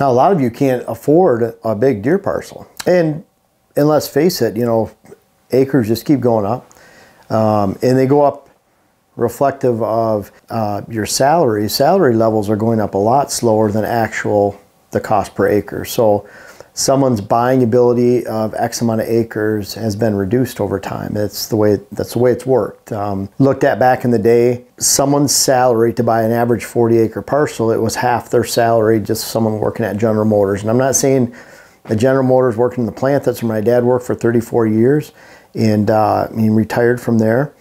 Now, a lot of you can't afford a big deer parcel. And, and let's face it, you know, acres just keep going up. Um, and they go up reflective of uh, your salary. Salary levels are going up a lot slower than actual the cost per acre. So someone's buying ability of X amount of acres has been reduced over time. It's the way that's the way it's worked. Um, looked at back in the day, someone's salary to buy an average 40 acre parcel, it was half their salary just someone working at General Motors. And I'm not saying the General Motors working in the plant. That's where my dad worked for 34 years, and uh, he retired from there.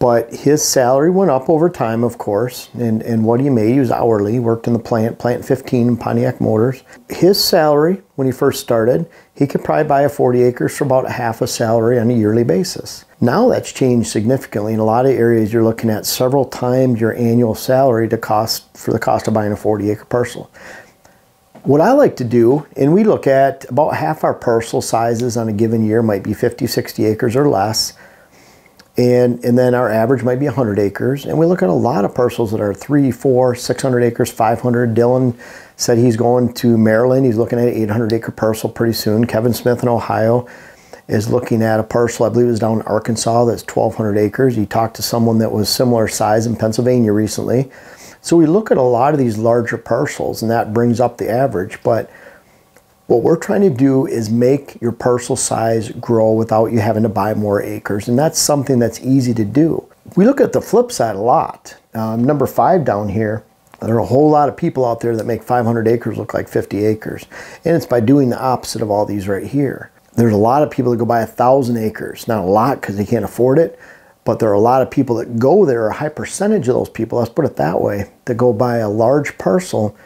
But his salary went up over time, of course, and, and what he made, he was hourly, worked in the plant, plant 15 in Pontiac Motors. His salary, when he first started, he could probably buy a 40 acres for about half a salary on a yearly basis. Now that's changed significantly. In a lot of areas, you're looking at several times your annual salary to cost for the cost of buying a 40 acre parcel. What I like to do, and we look at about half our parcel sizes on a given year might be 50, 60 acres or less and and then our average might be 100 acres. And we look at a lot of parcels that are three four 600 acres 500 dylan said he's going to maryland. He's looking at an 800 acre parcel pretty soon. Kevin smith in ohio is looking at a parcel i believe is down in arkansas that's 1200 acres. He talked to someone that was similar size in pennsylvania recently. So we look at a lot of these larger parcels and that brings up the average but what we're trying to do is make your parcel size grow without you having to buy more acres, and that's something that's easy to do. We look at the flip side a lot. Um, number five down here, there are a whole lot of people out there that make 500 acres look like 50 acres, and it's by doing the opposite of all these right here. There's a lot of people that go buy a thousand acres. Not a lot because they can't afford it, but there are a lot of people that go there, a high percentage of those people, let's put it that way, that go buy a large parcel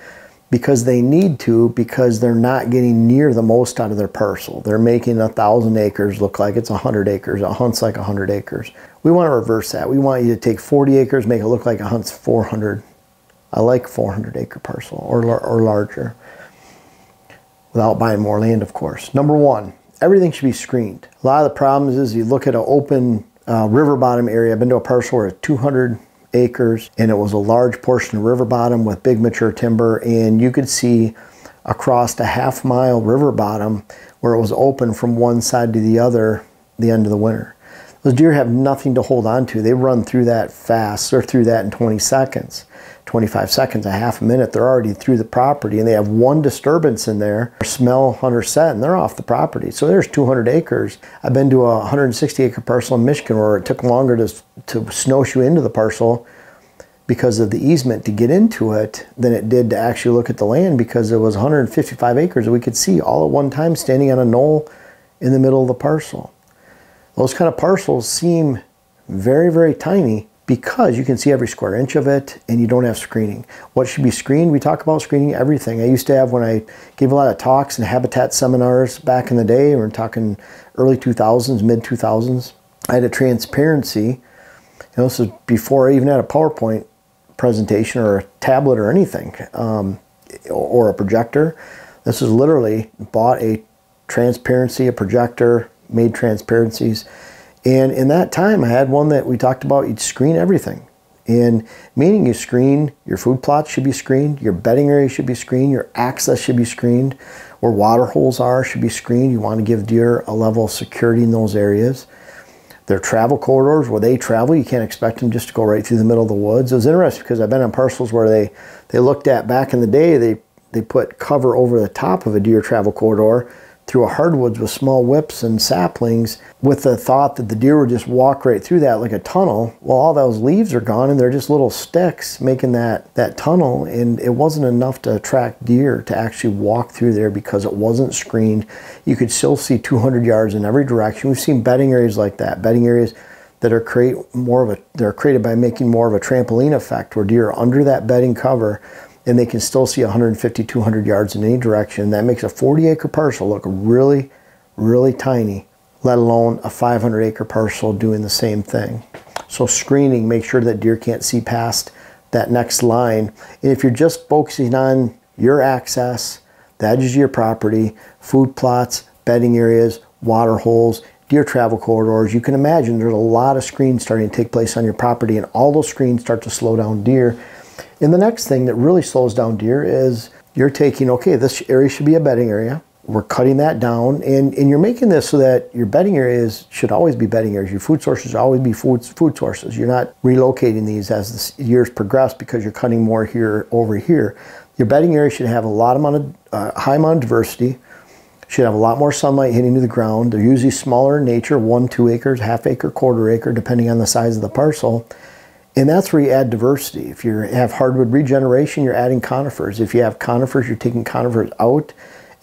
because they need to because they're not getting near the most out of their parcel. They're making a thousand acres look like it's a hundred acres. A hunt's like a hundred acres. We want to reverse that. We want you to take 40 acres, make it look like a hunt's 400. I like 400 acre parcel or, or larger without buying more land, of course. Number one, everything should be screened. A lot of the problems is you look at an open uh, river bottom area. I've been to a parcel where it's 200 acres and it was a large portion of river bottom with big mature timber and you could see across a half mile river bottom where it was open from one side to the other the end of the winter. Those deer have nothing to hold on to. They run through that fast. They're through that in 20 seconds, 25 seconds, a half a minute. They're already through the property and they have one disturbance in there, smell, hunter set, and they're off the property. So there's 200 acres. I've been to a 160 acre parcel in Michigan where it took longer to, to snowshoe into the parcel because of the easement to get into it than it did to actually look at the land because it was 155 acres that we could see all at one time standing on a knoll in the middle of the parcel. Those kind of parcels seem very, very tiny because you can see every square inch of it and you don't have screening. What should be screened? We talk about screening everything. I used to have when I gave a lot of talks and habitat seminars back in the day, we're talking early 2000s, mid 2000s. I had a transparency. You know, this is before I even had a PowerPoint presentation or a tablet or anything um, or a projector. This is literally bought a transparency, a projector, made transparencies. And in that time, I had one that we talked about, you'd screen everything. And meaning you screen, your food plots should be screened, your bedding area should be screened, your access should be screened, where water holes are should be screened. You want to give deer a level of security in those areas. Their travel corridors, where they travel, you can't expect them just to go right through the middle of the woods. It was interesting because I've been on parcels where they, they looked at back in the day, they, they put cover over the top of a deer travel corridor through a hardwoods with small whips and saplings with the thought that the deer would just walk right through that like a tunnel. Well, all those leaves are gone and they're just little sticks making that, that tunnel. And it wasn't enough to attract deer to actually walk through there because it wasn't screened. You could still see 200 yards in every direction. We've seen bedding areas like that, bedding areas that are create more of a, they're created by making more of a trampoline effect where deer are under that bedding cover and they can still see 150, 200 yards in any direction. That makes a 40 acre parcel look really, really tiny, let alone a 500 acre parcel doing the same thing. So screening, make sure that deer can't see past that next line. And if you're just focusing on your access, the edges of your property, food plots, bedding areas, water holes, deer travel corridors, you can imagine there's a lot of screens starting to take place on your property and all those screens start to slow down deer and the next thing that really slows down deer is you're taking, okay, this area should be a bedding area. We're cutting that down, and, and you're making this so that your bedding areas should always be bedding areas. Your food sources should always be food, food sources. You're not relocating these as the years progress because you're cutting more here over here. Your bedding area should have a lot amount of uh, high amount of diversity. Should have a lot more sunlight hitting to the ground. They're usually smaller in nature, one, two acres, half acre, quarter acre, depending on the size of the parcel. And that's where you add diversity. If you have hardwood regeneration, you're adding conifers. If you have conifers, you're taking conifers out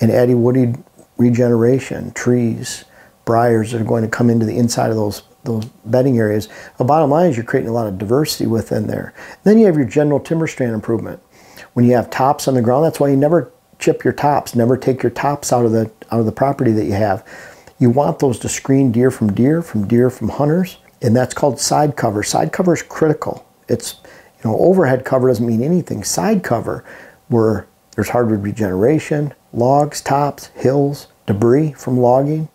and adding woody regeneration, trees, briars that are going to come into the inside of those those bedding areas. The bottom line is you're creating a lot of diversity within there. Then you have your general timber stand improvement. When you have tops on the ground, that's why you never chip your tops, never take your tops out of the out of the property that you have. You want those to screen deer from deer, from deer from hunters, and that's called side cover. Side cover is critical. It's, you know, overhead cover doesn't mean anything. Side cover, where there's hardwood regeneration, logs, tops, hills, debris from logging,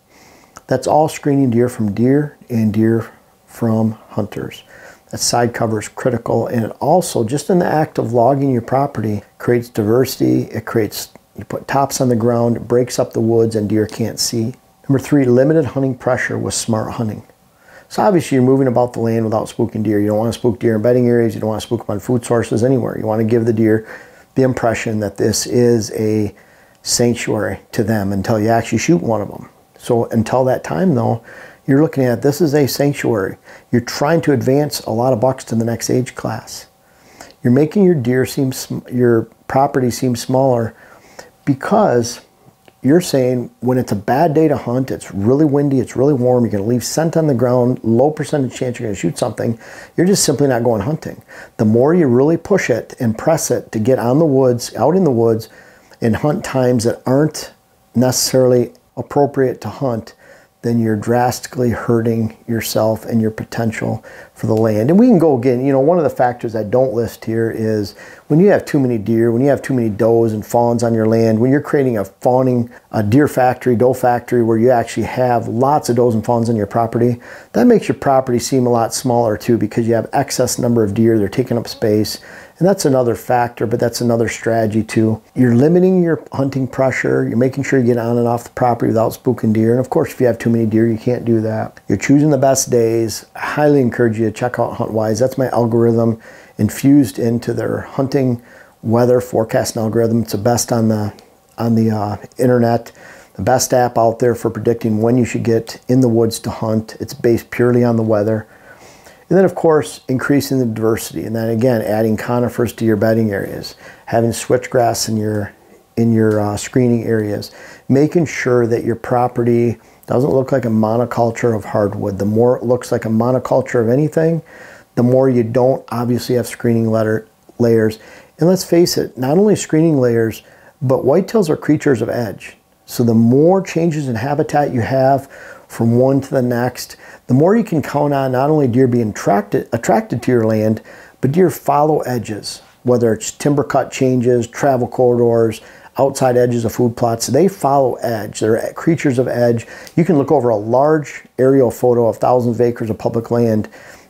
that's all screening deer from deer and deer from hunters. That side cover is critical, and it also, just in the act of logging your property, creates diversity. It creates, you put tops on the ground, it breaks up the woods, and deer can't see. Number three, limited hunting pressure with smart hunting. So obviously you're moving about the land without spooking deer. You don't want to spook deer in bedding areas. You don't want to spook them on food sources anywhere. You want to give the deer the impression that this is a sanctuary to them until you actually shoot one of them. So until that time though, you're looking at this is a sanctuary. You're trying to advance a lot of bucks to the next age class. You're making your deer seem, your property seem smaller because you're saying when it's a bad day to hunt, it's really windy, it's really warm, you're going to leave scent on the ground, low percentage chance you're going to shoot something, you're just simply not going hunting. The more you really push it and press it to get on the woods, out in the woods, and hunt times that aren't necessarily appropriate to hunt, then you're drastically hurting yourself and your potential for the land. And we can go again, you know, one of the factors I don't list here is when you have too many deer, when you have too many does and fawns on your land, when you're creating a fawning, a deer factory, doe factory, where you actually have lots of does and fawns on your property, that makes your property seem a lot smaller too because you have excess number of deer, they're taking up space and that's another factor, but that's another strategy too. You're limiting your hunting pressure. You're making sure you get on and off the property without spooking deer. And of course, if you have too many deer, you can't do that. You're choosing the best days. I highly encourage you to check out HuntWise. That's my algorithm infused into their hunting weather forecasting algorithm. It's the best on the on the uh, internet the best app out there for predicting when you should get in the woods to hunt. It's based purely on the weather. And then, of course, increasing the diversity. And then again, adding conifers to your bedding areas, having switchgrass in your, in your uh, screening areas, making sure that your property doesn't look like a monoculture of hardwood. The more it looks like a monoculture of anything, the more you don't obviously have screening letter, layers. And let's face it, not only screening layers, but whitetails are creatures of edge. So the more changes in habitat you have from one to the next, the more you can count on not only deer being attracted, attracted to your land, but deer follow edges, whether it's timber cut changes, travel corridors, outside edges of food plots. They follow edge. They're creatures of edge. You can look over a large aerial photo of thousands of acres of public land,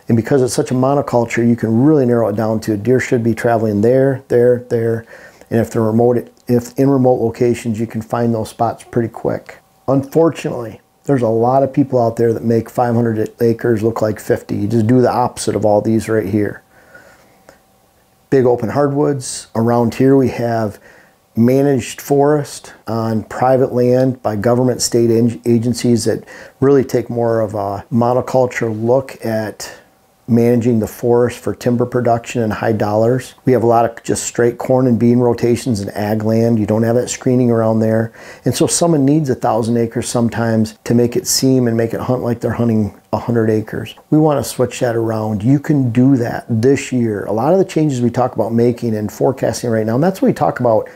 and because it's such a monoculture, you can really narrow it down to deer should be traveling there, there, there, and if they're remote, if in remote locations, you can find those spots pretty quick. Unfortunately, there's a lot of people out there that make 500 acres look like 50. You just do the opposite of all these right here. Big open hardwoods. Around here we have managed forest on private land by government state agencies that really take more of a monoculture look at managing the forest for timber production and high dollars. We have a lot of just straight corn and bean rotations in ag land. You don't have that screening around there. And so someone needs a thousand acres sometimes to make it seem and make it hunt like they're hunting a 100 acres. We want to switch that around. You can do that this year. A lot of the changes we talk about making and forecasting right now, and that's what we talk about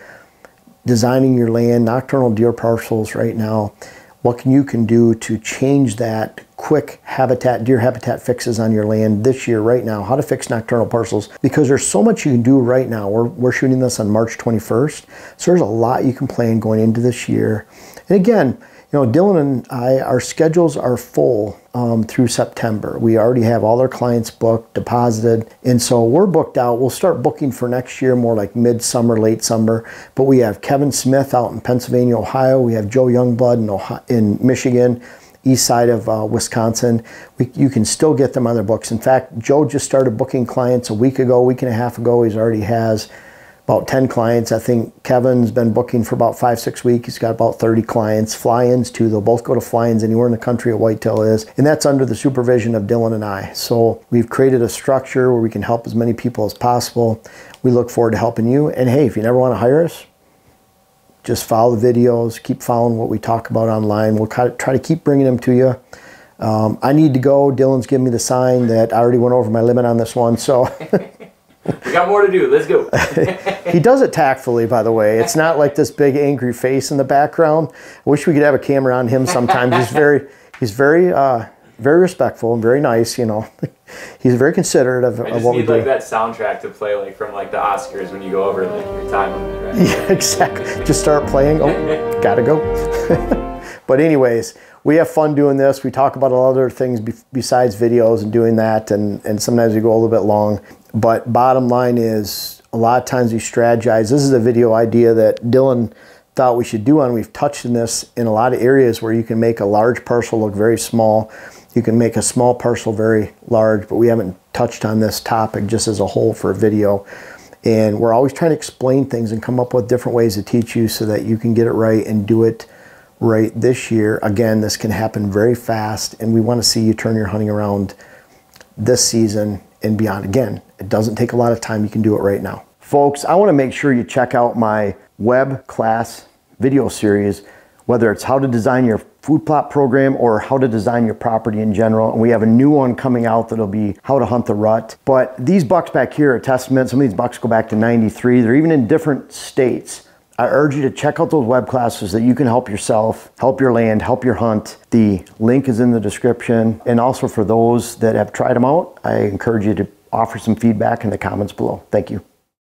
designing your land, nocturnal deer parcels right now. What can you can do to change that quick habitat, deer habitat fixes on your land this year, right now, how to fix nocturnal parcels, because there's so much you can do right now. We're, we're shooting this on March 21st, so there's a lot you can plan going into this year. And again, You know, Dylan and I, our schedules are full um, through September. We already have all our clients booked, deposited, and so we're booked out. We'll start booking for next year, more like midsummer, late summer. But we have Kevin Smith out in Pennsylvania, Ohio. We have Joe Youngblood in, Ohio, in Michigan east side of uh, Wisconsin. We, you can still get them on their books. In fact, Joe just started booking clients a week ago, week and a half ago. He's already has about 10 clients. I think Kevin's been booking for about five, six weeks. He's got about 30 clients. Fly-ins too. They'll both go to fly-ins anywhere in the country a whitetail is. And that's under the supervision of Dylan and I. So we've created a structure where we can help as many people as possible. We look forward to helping you. And hey, if you never want to hire us, just follow the videos, keep following what we talk about online. We'll try to keep bringing them to you. Um, I need to go. Dylan's giving me the sign that I already went over my limit on this one. So we got more to do. Let's go. he does it tactfully, by the way. It's not like this big angry face in the background. I wish we could have a camera on him sometimes. He's very, he's very, uh, very respectful and very nice. You know, he's very considerate of, I of what need, we do. like that soundtrack to play like from like the Oscars when you go over like your time limit, right? Yeah, exactly. Just start playing. Oh, gotta go. but anyways, we have fun doing this. We talk about a lot of other things be besides videos and doing that, and and sometimes we go a little bit long. But bottom line is, a lot of times we strategize. This is a video idea that Dylan thought we should do on. We've touched in this in a lot of areas where you can make a large parcel look very small. You can make a small parcel very large, but we haven't touched on this topic just as a whole for a video. And we're always trying to explain things and come up with different ways to teach you so that you can get it right and do it right this year. Again, this can happen very fast, and we want to see you turn your hunting around this season and beyond. Again, it doesn't take a lot of time. You can do it right now. Folks, I want to make sure you check out my web class video series, whether it's how to design your food plot program or how to design your property in general. And we have a new one coming out that'll be how to hunt the rut. But these bucks back here are testament. Some of these bucks go back to 93. They're even in different states. I urge you to check out those web classes that you can help yourself, help your land, help your hunt. The link is in the description. And also for those that have tried them out, I encourage you to offer some feedback in the comments below. Thank you.